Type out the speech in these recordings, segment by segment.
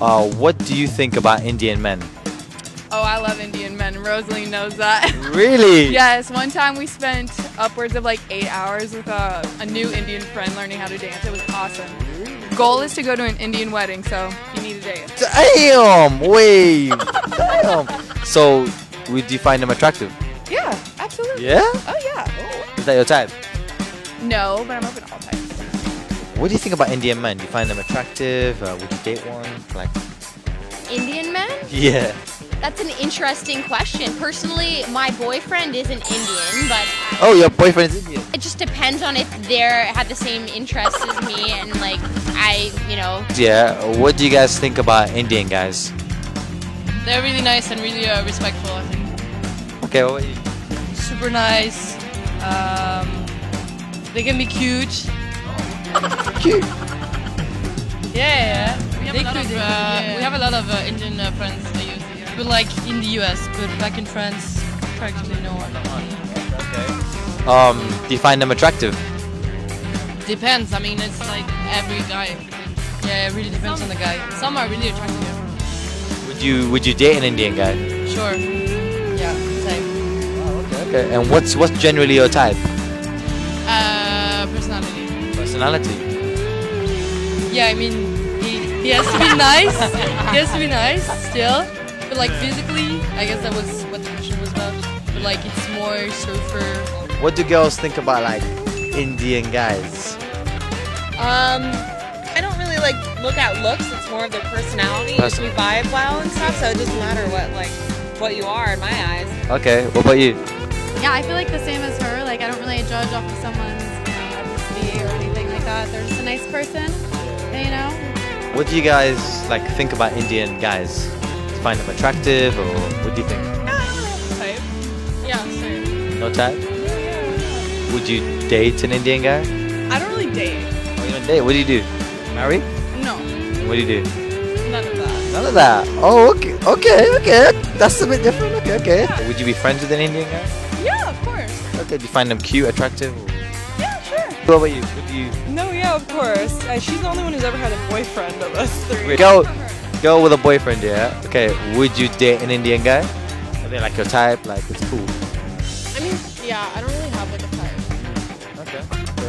Uh, what do you think about Indian men? Oh, I love Indian men. Rosalie knows that. Really? yes, one time we spent upwards of like eight hours with a, a new Indian friend learning how to dance. It was awesome. Goal is to go to an Indian wedding, so you need a dance. Damn! Wait! Damn! So, would you find them attractive? Yeah, absolutely. Yeah? Oh yeah. Is that your type? No, but I'm open to all types. What do you think about Indian men? Do you find them attractive? Uh, would you date one? Like, Indian men? yeah. That's an interesting question. Personally, my boyfriend isn't Indian, but I, Oh, your boyfriend is Indian. it just depends on if they have the same interests as me and like I, you know, Yeah. What do you guys think about Indian guys? They're really nice and really uh, respectful, I think. Okay, what about you? Super nice. Um, they can be cute. Cute. Yeah, yeah. We have, They a lot of, uh, yeah. we have a lot of uh, Indian uh, friends that use it. But like in the US, but back in France, practically no one. Um, do you find them attractive? Depends. I mean, it's like every guy. Yeah, it really depends on the guy. Some are really attractive. Would you Would you date an Indian guy? Sure. Yeah, same. Okay. And what's what's generally your type? Personality. Personality. Yeah, I mean, he, he has to be nice. he has to be nice still. But like physically, I guess that was what the question was about. But like it's more surfer. What do girls think about like Indian guys? Um, I don't really like look at looks. It's more of their personality. If Person- we vibe well and stuff, so it doesn't matter what like what you are in my eyes. Okay. What about you? Yeah, I feel like the same as her. Like, I don't really judge off of someone's They're just a nice person, you know? What do you guys like think about Indian guys? Do you find them attractive, or what do you think? Uh, type. Yeah, same. No type. Would you date an Indian guy? I don't really date. Oh, you don't date. What do you do? Marry? No, What do you do? none of that. None of that. Oh, okay, okay, okay. That's a bit different. Okay, okay. Would you be friends with an Indian guy? Yeah, of course. Okay. Do you find them cute, attractive? Or- Yeah, sure. What about you? Would you No, yeah, of course. Uh, she's the only one who's ever had a boyfriend of us three. go go with a boyfriend? Yeah. Okay. Would you date an Indian guy? Are they like your type? Like it's cool. I mean, yeah, I don't really have like a type. Okay.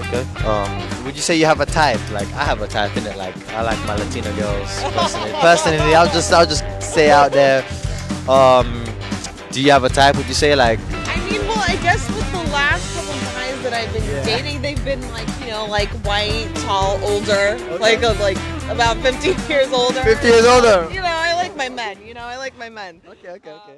Okay. Um, would you say you have a type? Like I have a type in it. Like I like my Latino girls. Personally, personally, I'll just I'll just say out there. Um, do you have a type? Would you say like I mean, well, I guess with the last that I've been Yeah. dating, they've been like you know like white, tall, older, like uh, like about 15 years older. 50 years older? You know, I like my men. You know, I like my men. Okay. Okay. Okay.